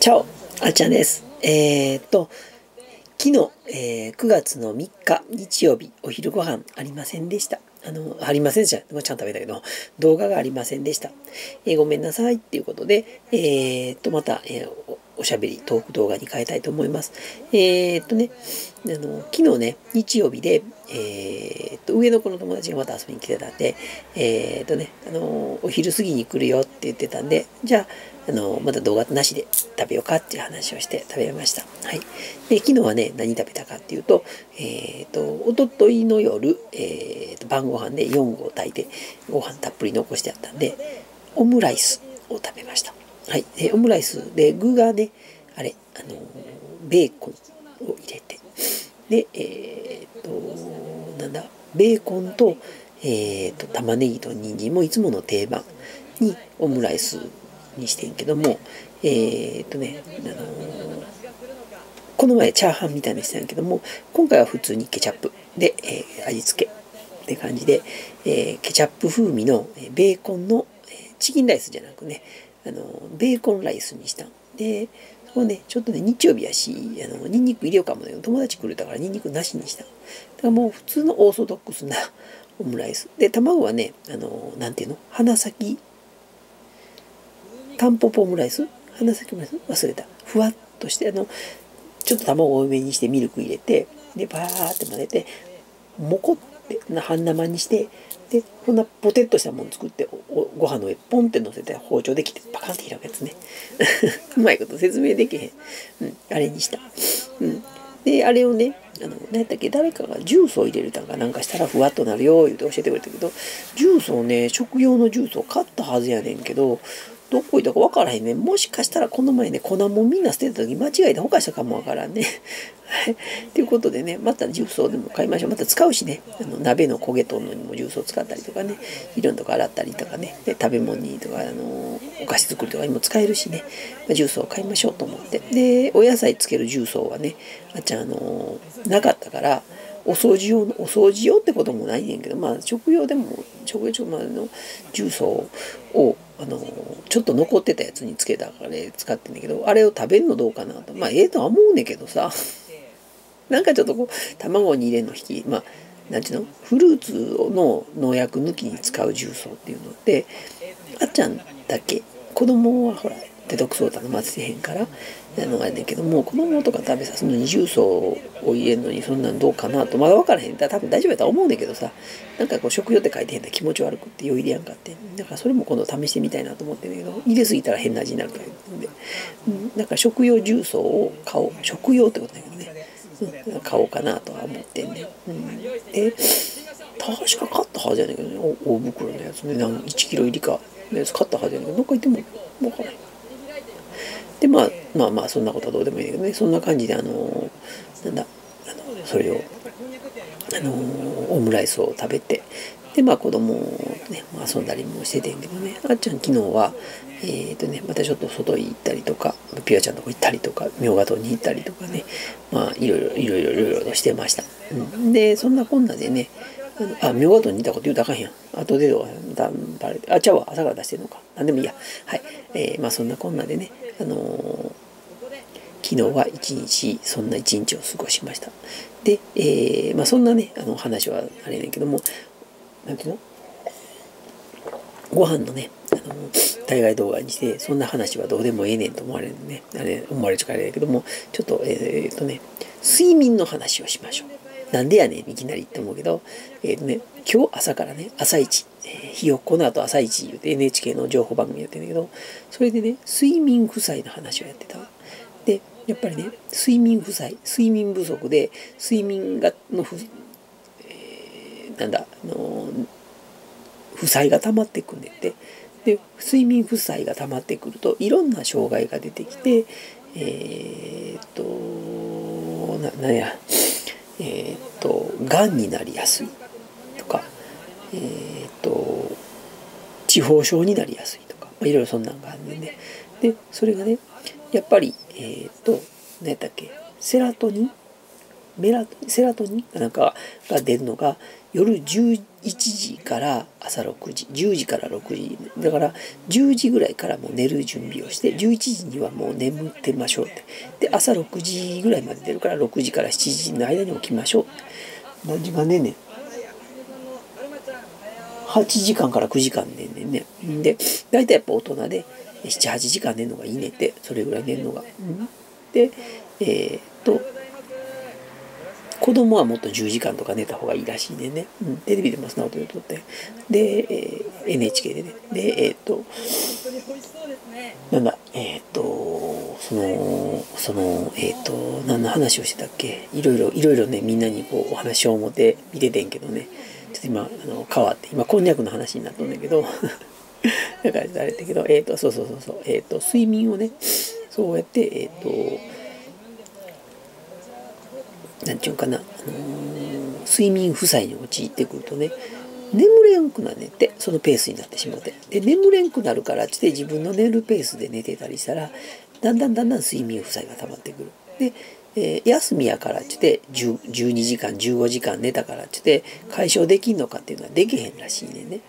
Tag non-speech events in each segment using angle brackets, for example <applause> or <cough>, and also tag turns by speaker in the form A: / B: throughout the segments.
A: チャオあっちゃんです。えー、っと、昨日、えー9月の3日日曜日、お昼ご飯ありませんでした。あの、ありませんでした。もうちゃんと食べたけど、動画がありませんでした。えーごめんなさいっていうことで、えー、っと、また、えおしゃべり、トーク動画に変えたいと思います。え、っとね、あの、昨日ね、日曜日で、え、っと、上の子の友達がまた遊びに来てたんで、え、っとね、あの、お昼過ぎに来るよって言ってたんで、じゃあ、あの、また動画なしで食べようかっていう話をして食べました。はい。で、昨日はね、何食べたかっていうと、えっ、と、おとといの夜、えっ、と、晩ご飯で4合炊いて、ご飯たっぷり残してあったんで、オムライスを食べました。はい。で、オムライスで具がね、あれ、あの、ベーコンを入れて、で、えっ、と、なんだ、ベーコンと、えっ、と、玉ねぎと人参もいつもの定番にオムライスにしてんけども、えっ、とね、あのこの前チャーハンみたいにしたんけども、今回は普通にケチャップで、えー味付けって感じで、えーケチャップ風味のベーコンの、チキンライスじゃなくね、あのベーコンライスにしたんで、そこね、ちょっとね、日曜日やし、あの、ニンニク入れようかもね、友達来るだからニンニクなしにした。だからもう普通のオーソドックスなオムライス。で、卵はね、あの、なんていうの？花咲タンポポオムライス？花咲オムライス？忘れた。ふわっとして、あの、ちょっと卵を多めにしてミルク入れて、で、バーって混ぜて、もこって半生にして、で、こんなポテッとしたもの作って、ご飯の上ポンって乗せて包丁で切ってパカンって開くやつね。<laughs> うまいこと説明できへん。うん、あれにした。うん。で、あれをね、あの、何やったっけ、誰かがジュースを入れるたんかなんかしたらふわっとなるよ、言うて教えてくれたけど、ジュースをね、食用のジュースを買ったはずやねんけど、どこ行ったか分からへんね。もしかしたらこの前ね、粉もみんな捨てた時間違えてほかしたかもわからんね。はい。ということでね、またジュースをでも買いましょう。また使うしね、あの鍋の焦げとんのにもジュースを使ったりとかね、いろんなとこ洗ったりとかね、で食べ物にとか、あの、お菓子作りとかにも使えるしね、まあジュースを買いましょうと思って。で、お野菜つけるジュースはね、あっちゃん、あの、なかったから、お掃除用の、お掃除用ってこともないねんけど、まあ、食用でも、食用までの重曹を、あの、ちょっと残ってたやつにつけたからね、使ってんだけど、あれを食べるのどうかなと。まあ、ええとは思うねんけどさ、なんかちょっとこう、卵に入れるの引き、まあ、なんちゅうの？フルーツの農薬抜きに使う重曹っていうのって、あっちゃんだけ、子供はほら、デトックスウォーター飲ませてへんから、あのあれだけども、子供とか食べさすのに重曹を入れるのにそんなんどうかなと、まだ分からへん。だら多分大丈夫やと思うんだけどさ、なんかこう食用って書いてへんで気持ち悪くってよう入れやんかって。だからそれも今度試してみたいなと思ってんだけど、入れすぎたら変な味になるからうんで。うん、だから食用重曹を買おう。食用ってことだけどね。うん、買おうかなとは思ってんね。うん、で、確か買ったはずやねんけどね、大袋のやつね、1キロ入りかのやつ買ったはずやねんけど、どっか行っても分からへん。でまあまあまあそんなことはどうでもいいんだけどねそんな感じであのなんだあのそれをあのオムライスを食べてでまあ子供とね遊んだりもしててんけどねあっちゃん昨日はえっ、とねまたちょっと外に行ったりとかピュアちゃんのとこ行ったりとか明和堂に行ったりとかねまあいろいろいろいろいろいろとしてました、うん、でそんなこんなでねあのあ、明和堂にいたこと言うたらあかんやん。後でだバレて。あ、ちゃうわ。朝から出してるのか。なんでもいいや。はい。えーまあそんなこんなでね、あのー昨日は一日、そんな一日を過ごしました。で、えーまあそんなね、あの話はあれやけども、なんていうの？ご飯のね、あの対外動画にして、そんな話はどうでもええねんと思われるね。あれ、思われるからやけども、ちょっと、えーとね、睡眠の話をしましょう。なんでやねん、いきなりって思うけど、えっ、とね、今日朝からね、朝一、えー、ひよっこの後朝一言うて NHK の情報番組やってんだけど、それでね、睡眠負債の話をやってた。で、やっぱりね、睡眠負債、睡眠不足で、睡眠が、のふ、えーなんだ、あの負債が溜まってくんでって。で、睡眠負債が溜まってくると、いろんな障害が出てきて、えーっと、な、なんや、えーっと、がんになりやすい、えーっと、地方症になりやすいとか、まあ、いろいろそんなんがあるんでね。で、それがね、やっぱり、えーっと、何やったっけ、セラトニン？メラセラトニン？なんかが出るのが夜11時から朝6時10時から6時。だから10時ぐらいからもう寝る準備をして11時にはもう眠ってましょうって。で朝6時ぐらいまで出るから6時から7時の間に起きましょう何時間寝んねん？8時間から9時間寝んねんね。で大体やっぱ大人で78時間寝るのがいいねってそれぐらい寝るのが、でえー、っと子供はもっと10時間とか寝た方がいいらしいねね、うん、テレビでもそんなこと言うとって。で、えー、NHK でね。でえー、っとなんだえー、っとそのそのえっと何の話をしてたっけ？いろいろいろいろねみんなにこうお話を思って見ててんけどね。ちょっと今あの変わって今こんにゃくの話になったんだけど <laughs> だからあれだけどえっとそうそうそうそうえっと睡眠をねそうやってえっとなんちゅうかな、あの、睡眠負債に陥ってくるとね眠れんくなねってそのペースになってしまって。で眠れんくなるからって自分の寝るペースで寝てたりしたらだんだんだんだん睡眠負債が溜まってくる。で、えー、休みやからってって12時間15時間寝たからってって解消できんのかっていうのはできへんらしいねんね、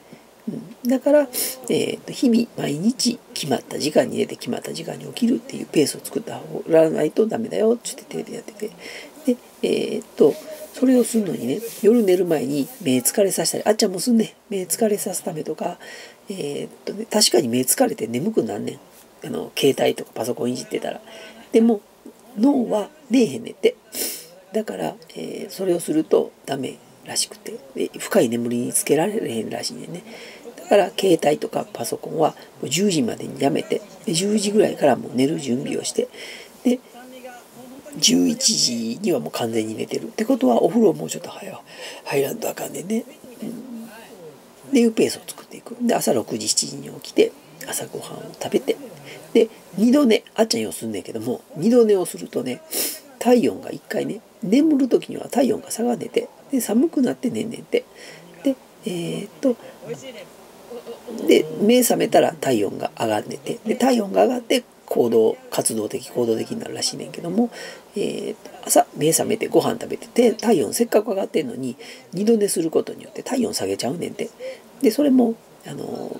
A: うん、だから、えー、と日々毎日決まった時間に寝て決まった時間に起きるっていうペースを作った方がないとダメだよってってテレビやっててで、えー、っと、それをするのにね、夜寝る前に目疲れさせたり、あっちゃんもすんね目疲れさすためとか、えー、っとね、確かに目疲れて眠くなんねん。あの、携帯とかパソコンいじってたら。でも、脳は寝えへんねって。だから、えー、それをするとダメらしくて。で、深い眠りにつけられへんらしいねんね。だから、携帯とかパソコンは10時までにやめて、で10時ぐらいからもう寝る準備をして、で、11時にはもう完全に寝てる。ってことはお風呂もうちょっと早入らんとあかんねんね、うん、っていうペースを作っていく。で朝6時7時に起きて朝ごはんを食べて。で二度寝あっちゃんよすんねんけども二度寝をするとね体温が一回ね眠る時には体温が下がってて。で寒くなって寝んねんって。でえー、っとで目覚めたら体温が上がってて。で体温が上がって行動活動的行動的になるらしいねんけども、えー、朝目覚めてご飯食べてて体温せっかく上がってんのに二度寝することによって体温下げちゃうねんって。でそれもあの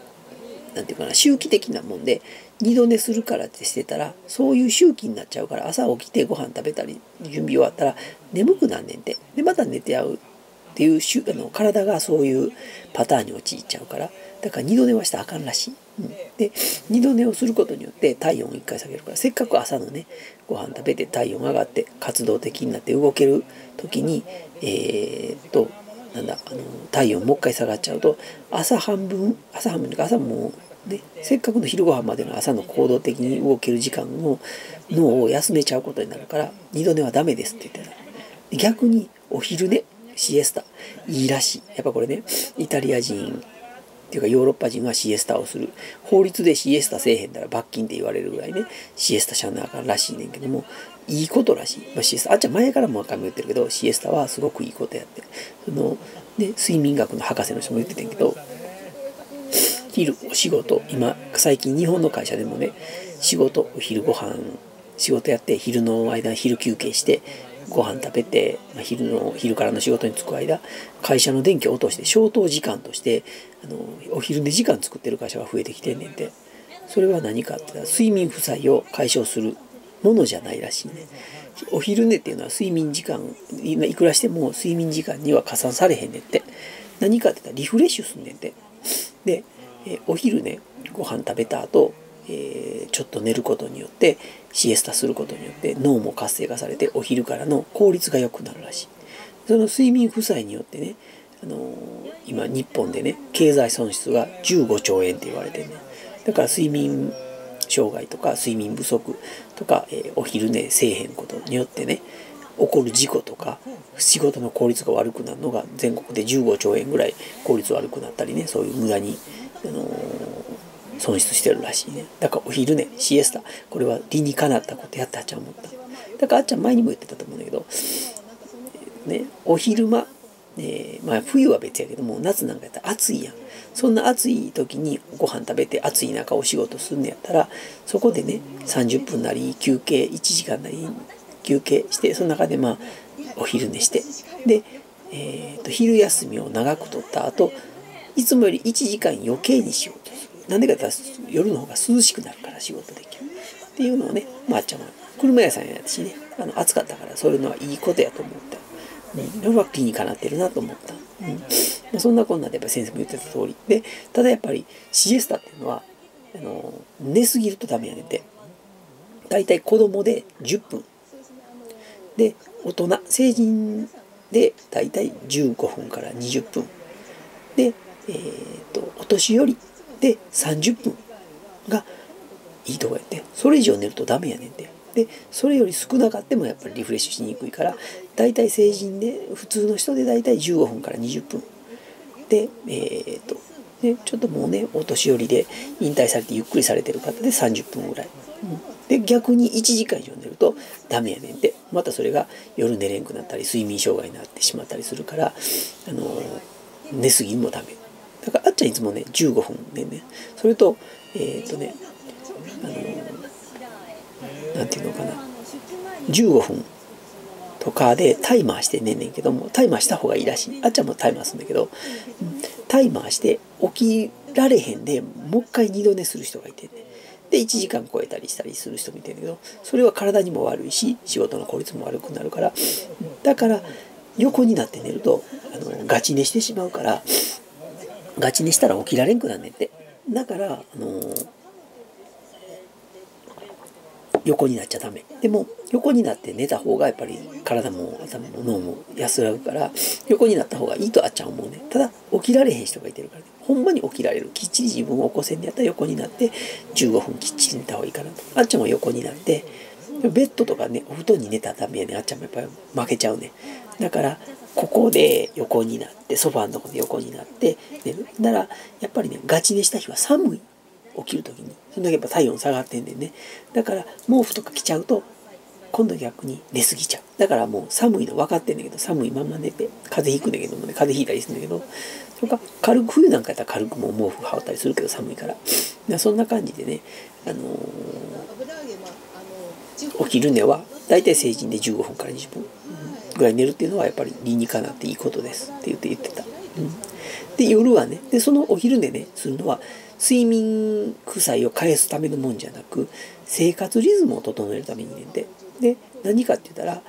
A: 何て言うかな周期的なもんで二度寝するからってしてたらそういう周期になっちゃうから朝起きてご飯食べたり準備終わったら眠くなんねんてでまた寝て合うっていうあの体がそういうパターンに陥っちゃうからだから二度寝はしたらあかんらしい。うん、で二度寝をすることによって体温を1回下げるからせっかく朝のねご飯食べて体温上がって活動的になって動ける時にえー、っとなんだあの体温もう一回下がっちゃうと朝半分朝半分とか朝もうねせっかくの昼ご飯までの朝の行動的に動ける時間の脳を休めちゃうことになるから二度寝はダメですって言ってた。逆にお昼寝シエスタ。いいらしい。やっぱこれねイタリア人っていうかヨーロッパ人はシエスタをする。法律でシエスタせえへんだら罰金って言われるぐらいねシエスタしゃなかんらしいねんけどもいいことらしい、まあ、シエスタ。あっちゃん前からも何回も言ってるけどシエスタはすごくいいことやって。その、ね、睡眠学の博士の人も言ってたんけど昼お仕事。今最近日本の会社でもね仕事お昼ご飯仕事やって昼の間昼休憩してご飯食べて、まあ、昼の昼からの仕事に就く間会社の電気を落として消灯時間としてあのお昼寝時間作ってる会社が増えてきてんねんて。それは何かって言ったら睡眠負債を解消するものじゃないらしいね。お昼寝っていうのは睡眠時間いくらしても睡眠時間には加算されへんねんって。何かって言ったらリフレッシュすんねんて。で、えお昼ねご飯食べた後えー、ちょっと寝ることによってシエスタすることによって脳も活性化されてお昼からの効率が良くなるらしい。その睡眠負債によってね、あのー、今日本でね経済損失が15兆円って言われてねだから睡眠障害とか睡眠不足とか、えー、お昼寝せえへんことによってね起こる事故とか仕事の効率が悪くなるのが全国で15兆円ぐらい効率悪くなったりねそういう無駄に、あのー損失してるらしいね。だからお昼寝シエスタ。これは理にかなったことやってあっちゃん思った。だからあっちゃん前にも言ってたと思うんだけどねお昼間えー、まあ冬は別やけども夏なんかやったら暑いやん。そんな暑い時にご飯食べて暑い中お仕事すんのやったらそこでね30分なり休憩1時間なり休憩してその中でまあお昼寝して。で、えーと、昼休みを長くとった後いつもより1時間余計に仕事するなんでかって夜の方が涼しくなるから仕事できる。っていうのをねまあっちゃんは車屋さんやしねあの暑かったからそういうのはいいことやと思った、うん、それは気にかなってるなと思った、うん。まあ、そんなこんなでやっぱ先生も言ってた通り。でただやっぱりシエスタっていうのはあの寝すぎるとダメやねんて。大体子供で10分で大人成人で大体15分から20分で、えーと、お年寄りで30分がいいとこやって。それ以上寝るとダメやねんて。でそれより少なかってもやっぱりリフレッシュしにくいから大体成人で普通の人で大体15分から20分。でえっ、ー、とね、ちょっともうねお年寄りで引退されてゆっくりされてる方で30分ぐらい、うん、で逆に1時間以上寝るとダメやねんって。またそれが夜寝れんくなったり睡眠障害になってしまったりするからあの寝すぎもダメ。だからあっちゃんいつもね15分寝んねそれとえっ、ー、とねあのなんていうのかな15分とかでタイマーして寝んねんけどもタイマーした方がいいらしい。あっちゃんもタイマーするんだけど、タイマーして起きられへんでもう一回二度寝する人がいてねで1時間超えたりしたりする人もいてるけどそれは体にも悪いし仕事の効率も悪くなるからだから横になって寝るとあのガチ寝してしまうからガチ寝したら起きられんくなんねんって。だからあの横になっちゃダメ。でも横になって寝た方がやっぱり体も頭も脳も安らぐから横になった方がいいとあっちゃん思うね。ただ起きられへん人がいてるから。ねほんまに起きられる。きっちり自分を起こせんでやったら横になって15分きっちり寝た方がいいかなと。あっちゃんも横になってベッドとかねお布団に寝たらダメやね。あっちゃんもやっぱり負けちゃうね。だからここで横になってソファーのとこで横になって寝る。ならやっぱりねガチ寝した日は寒い。起きる時に。そんだけやっぱ体温下がってんねんね。だから毛布とか着ちゃうと今度逆に寝すぎちゃう。だからもう寒いの分かってんだけど寒いまま寝て風邪ひくんだけどもね風邪ひいたりするんだけどそれか軽く冬なんかやったら軽くもう毛布羽織ったりするけど寒いからそんな感じでね、あのー、お昼寝は大体成人で15分から20分ぐらい寝るっていうのはやっぱり理にかなっていいことです。って言って言ってた、うん、で夜はねでそのお昼寝ねするのは睡眠負債を返すためのもんじゃなく生活リズムを整えるためにねんでで何かって言ったら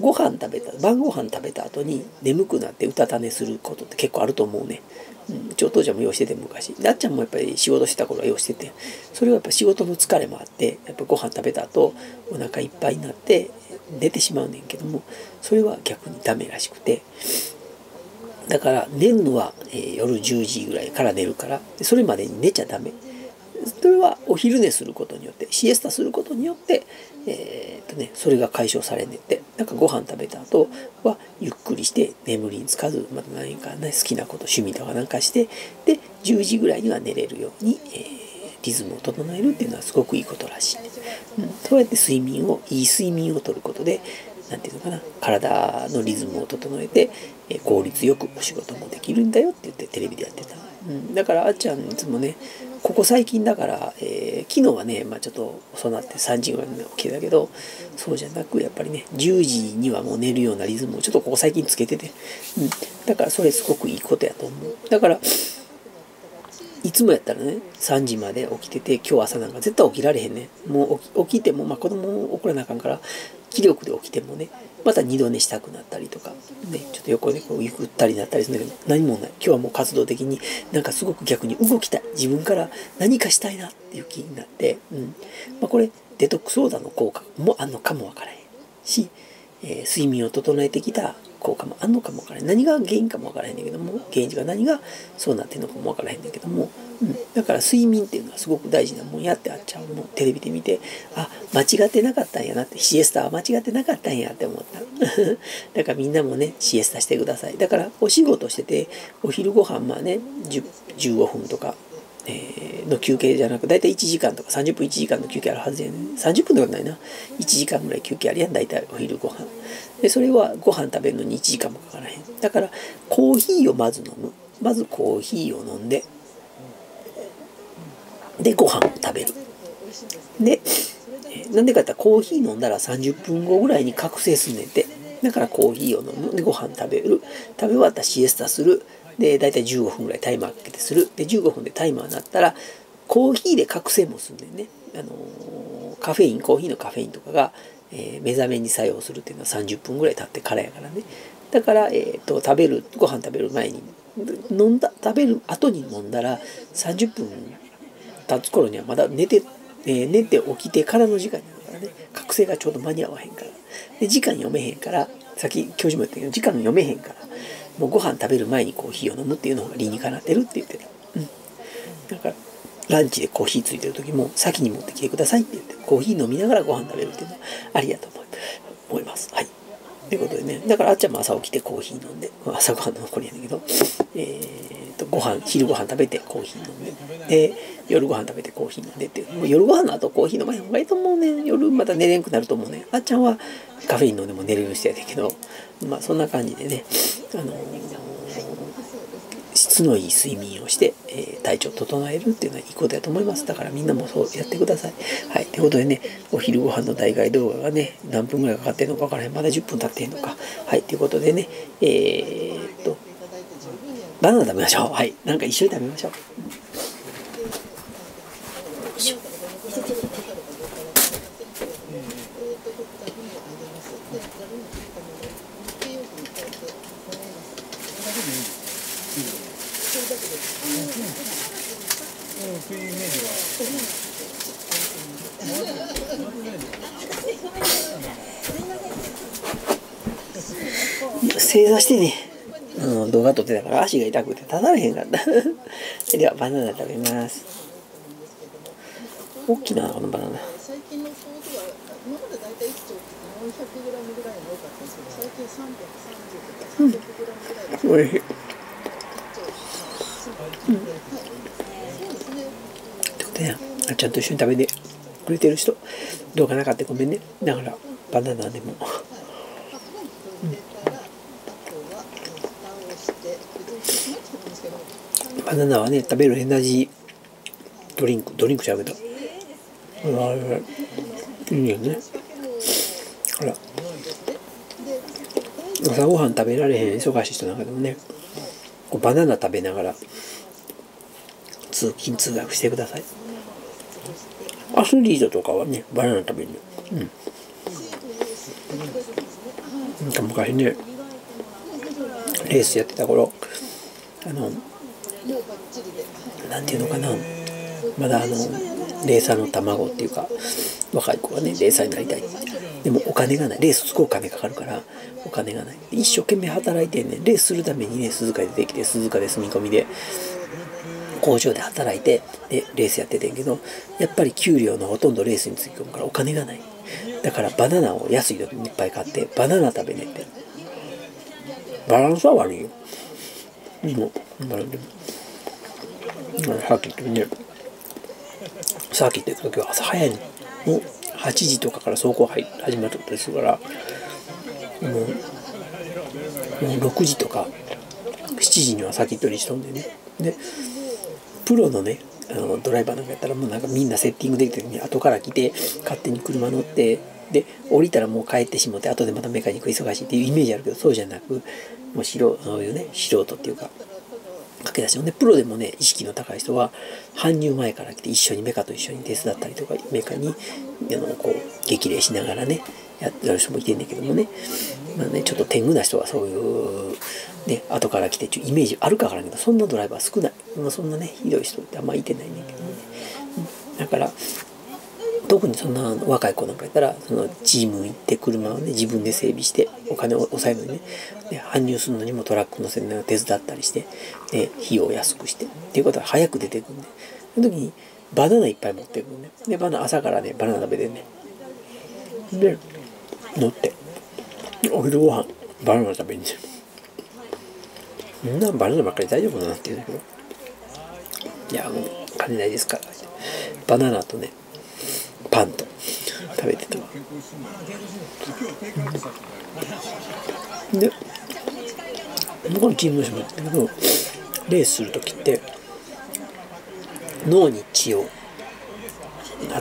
A: ご飯食べた晩ご飯食べた後に眠くなってうたた寝することって結構あると思うね。うん、ちょ父ちゃんも用してて昔。なっちゃんもやっぱり仕事してた頃は用意してて。それはやっぱ仕事の疲れもあってやっぱご飯食べた後お腹いっぱいになって寝てしまうねんけどもそれは逆にダメらしくて。だから寝るのは、えー、夜10時ぐらいから寝るからそれまでに寝ちゃダメ。それはお昼寝することによってシエスタすることによって、えー、っとね、それが解消されねってなんかご飯食べた後はゆっくりして眠りにつかずまた何かね好きなこと趣味とかなんかしてで10時ぐらいには寝れるように、えー、リズムを整えるっていうのはすごくいいことらしい、うん、そうやって睡眠をいい睡眠をとることで何て言うのかな体のリズムを整えて、え効率よくお仕事もできるんだよって言ってテレビでやってた、うん、だからあっちゃんいつもねここ最近だから、えー、昨日はね、まあ、ちょっと遅なって3時ぐらいに起きたけどそうじゃなくやっぱりね10時にはもう寝るようなリズムをちょっとここ最近つけてて、うん、だからそれすごくいいことやと思うだからいつもやったらね、3時まで起きてて、今日朝なんか絶対起きられへんね。もう起きても、まあ子供も怒らなあかんから、気力で起きてもね、また二度寝したくなったりとか、ね、ちょっと横でこうゆっったりなったりするんだけど、何もない。今日はもう活動的になんかすごく逆に動きたい。自分から何かしたいなっていう気になって、うん。まあこれ、デトックスオーダの効果もあんのかもわからへんし、えー、睡眠を整えてきた効果もあんのかもわからへん。何が原因かもわからへんねんけども、原因が何がそうなってんのかもわからへんねんけども、うん。だから睡眠っていうのはすごく大事なもんやってあっちゃう。もテレビで見て、あ、間違ってなかったんやなって、シエスタは間違ってなかったんやって思った。<laughs> だからみんなもね、シエスタしてください。だからお仕事してて、お昼ご飯まあね、15分とかえー、の休憩じゃなく、だいたい1時間とか30分1時間の休憩あるはずやね30分ではないな。1時間ぐらい休憩あるやん、だいたいお昼ご飯。で、それはご飯食べるのに1時間もかからへん。だから、コーヒーをまず飲む。まずコーヒーを飲んで、で、ご飯を食べる。で、なんでかって言ったらコーヒー飲んだら30分後ぐらいに覚醒すんねんて。だからコーヒーを飲む。でご飯食べる。食べ終わったらシエスタする。で大体15分ぐらいタイマーかけてする。で15分でタイマーになったらコーヒーで覚醒もすんだよね、あのー、カフェインコーヒーのカフェインとかが、えー、目覚めに作用するっていうのは30分ぐらい経ってからやからね。だから、えーと、食べるご飯食べる前に飲んだ食べる後に飲んだら30分経つ頃にはまだ寝て、えー、寝て起きてからの時間になるからね覚醒がちょうど間に合わへんからで時間読めへんからさっき教授も言ったけど時間読めへんからもうご飯食べる前にコーヒーを飲むっていうのが理にかなってるって言ってた。うん。だから、ランチでコーヒーついてる時も先に持ってきてくださいって言って、コーヒー飲みながらご飯食べるっていうのはありやと思います。はい。ということでね、だからあっちゃんも朝起きてコーヒー飲んで、朝ごはんの残りやねんけど、えー、と、ご飯、昼ご飯食べてコーヒー飲んで、で、夜ご飯食べてコーヒー飲んでっていう、もう夜ご飯の後コーヒー飲まへん方がいいと思うね。夜また寝れんくなると思うね。あっちゃんはカフェイン飲んでも寝れる人やねんけど、まあそんな感じでね、あの質のいい睡眠をして、えー、体調を整えるっていうのはいいことだと思います。だからみんなもそうやってください。はい。ということでね、お昼ご飯の代替動画がね、何分ぐらいかかってるのか分からへん。まだ10分経ってんのか。はい。ということでね、えー、っと、バナナ食べましょう。はい。なんか一緒に食べましょう。正座してね、動画撮ってたから足が痛くて立たれへんかった。<laughs> ではバナナ食べます。大きなこのバナナ。最近の想像は今まで大体1丁って 400g ぐらいの多かったん。ですけど最近330とか 300g ぐらいおいしいってことやあちゃん。と一緒に食べてくれてる人どうかなかってごめん。ねだからバナナでもバナナはね食べるエナジードリンクドリンクしゃべたあれいいよね。ほら。朝ごはん食べられへん忙しい人なんかでもねこうバナナ食べながら通勤通学してください。アスリートとかはねバナナ食べるの。うん。なんか昔ねレースやってた頃あのなんていうのかな。まだあのレーサーの卵っていうか若い子はねレーサーになりたい。でもお金がない。レースすごいお金かかるからお金がない。一生懸命働いてねレースするためにね鈴鹿で出てきて鈴鹿で住み込みで工場で働いてでレースやっててんけどやっぱり給料のほとんどレースにつぎ込むからお金がない。だからバナナを安い時にいっぱい買ってバナナ食べねって。バランスは悪いよ。でも。さっき言ったね。さっき言った時は朝早いの。もう8時とかから走行始まったことですから。もうもう6時とか7時には先取りしとんでね。でプロのねあのドライバーなんかやったらもうなんかみんなセッティングできてるのに後から来て勝手に車乗ってで降りたらもう帰ってしまって後でまたメカニック忙しいっていうイメージあるけどそうじゃなくもう素そういうね素人っていうか駆け出しのねプロでもね意識の高い人は搬入前から来て一緒にメカと一緒に手伝ったりとかメカにあのこう激励しながらねやってる人もいてんだけどもね。まあねちょっと天狗な人はそういうね、後から来てちょイメージあるかからんけどそんなドライバー少ない、まあ、そんなねひどい人ってあんまいてないねんけどね、だから特にそんな若い子なんかやったらそのチーム行って車をね自分で整備してお金を抑えるのにねで搬入するのにもトラック乗せるのを手伝ったりしてで費用を安くしてっていうことは早く出てくるんでその時にバナナいっぱい持ってくるねでバナナ朝からねバナナ食べてねで乗ってお昼ご飯バナナ食べにんみんなバナナばっかり大丈夫だなって言うんだけどいやもう金ないですからバナナとねパンと食べてた。で向このチームの人も言ったけどレースする時って脳に血を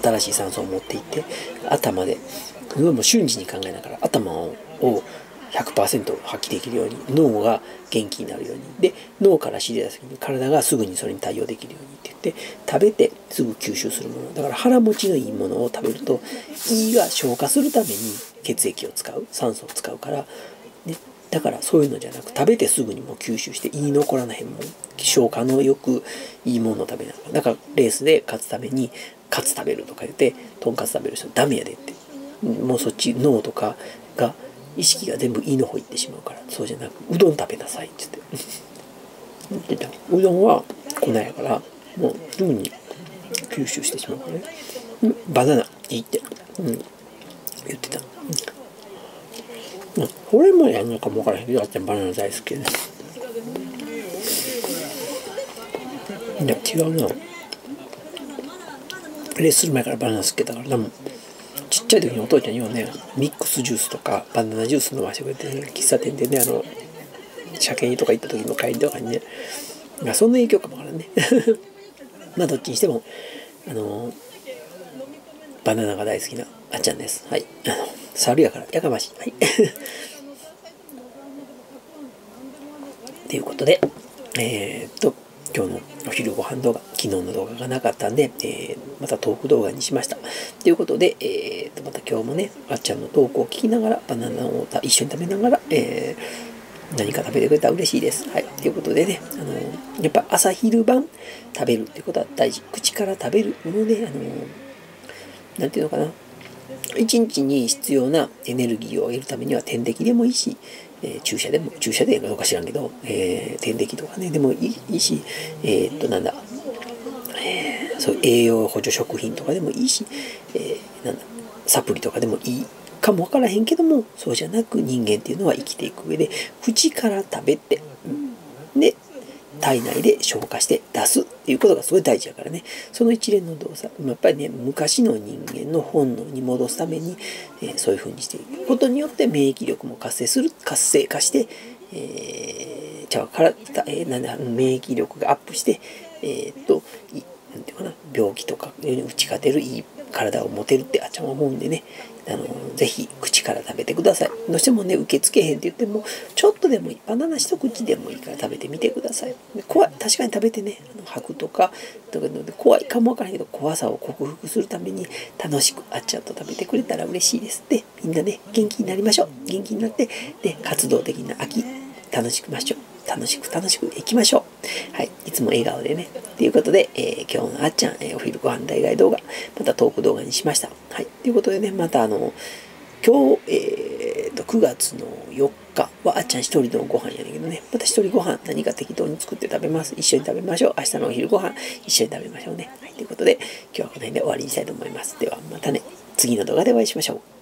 A: 新しい酸素を持っていって頭ですごいもう瞬時に考えながら頭を100%発揮できるように脳が元気になるように。で脳から知り出す時に体がすぐにそれに対応できるようにって言って食べてすぐ吸収するもの。だから腹持ちのいいものを食べると胃が消化するために血液を使う酸素を使うから、ね、だからそういうのじゃなく食べてすぐにも吸収して胃に残らないもん消化のよくいいものを食べなだからレースで勝つためにカツ食べるとか言ってとんかつ食べる人ダメやでって。もうそっち脳とかが意識が全部胃の方行ってしまうからそうじゃなくうどん食べなさいって言って。<laughs> たうどんは粉やからもうすぐに吸収してしまうからね、バナナいいって、うん、言ってた、うん、これもやんのかもわからへんけどあっちゃんバナナ大好きで、ね、いや違うな。レースする前からバナナ好きだからでもちゃい時にお父ちゃんにはねミックスジュースとかバナナジュース飲ましてくれて、ね、喫茶店でねあの車検とか行った時の帰りとかにねまあそんな影響かもからね。<laughs> まあどっちにしてもあのバナナが大好きなあっちゃんです。はい。あの猿やからやかましい。はい。<laughs> ということでえー、っと今日のお昼ご飯動画、昨日の動画がなかったんで、えー、またトーク動画にしました。ということで、えー、とまた今日もね、あっちゃんのトークを聞きながら、バナナを一緒に食べながら、えー、何か食べてくれたら嬉しいです。はい。ということでね、あのやっぱ朝昼晩食べるっていうことは大事。口から食べるので、あのなんていうのかな。一日に必要なエネルギーを得るためには点滴でもいいし、えー、注射でも、注射でどうか知らんけど、えー、点滴とかね、でもいいし、えー、っと、なんだ、えー、そう栄養補助食品とかでもいいし、えー、なんだ、サプリとかでもいいかもわからへんけども、そうじゃなく人間っていうのは生きていく上で、口から食べて、で、体内で消化して出すっていうことがすごい大事やからね。その一連の動作、やっぱりね、昔の人間の本能に戻すために、えー、そういうふうにしていくことによって免疫力も活性する、活性化して、えー、ちゃうから、えー、なんだ、免疫力がアップして、えー、っと、なんていうかな、病気とかに、打ち勝てるいい体を持てるってあちゃんは思うんでね、あの、ぜひ口から食べてください。どうしてもね、受け付けへんって言っても、ちょっとでもいい。バナナ一口でもいいから食べてみてください。で怖い。確かに食べてね、あの吐くとか、とかので怖いかもわからへんけど、怖さを克服するために楽しくあっちゃんと食べてくれたら嬉しいです。で、みんなね、元気になりましょう。元気になって、で、活動的な秋、楽しくましょう。楽しく楽しくいきましょう。はい。いつも笑顔でね。ということで、えー、今日のあっちゃん、えー、お昼ご飯代替動画、またトーク動画にしました。はい。ということでね、またあの、今日、えー、と、9月の4日はあっちゃん一人のご飯やねんけどね、また一人ご飯何か適当に作って食べます。一緒に食べましょう。明日のお昼ご飯一緒に食べましょうね。はい。ということで、今日はこの辺で終わりにしたいと思います。ではまたね、次の動画でお会いしましょう。